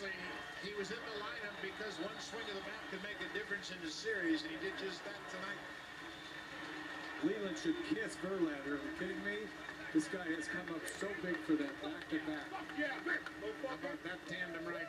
He was in the lineup because one swing of the bat could make a difference in the series, and he did just that tonight. Leyland should kiss Verlander. Are you kidding me? This guy has come up so big for that back-to-back. How about that tandem right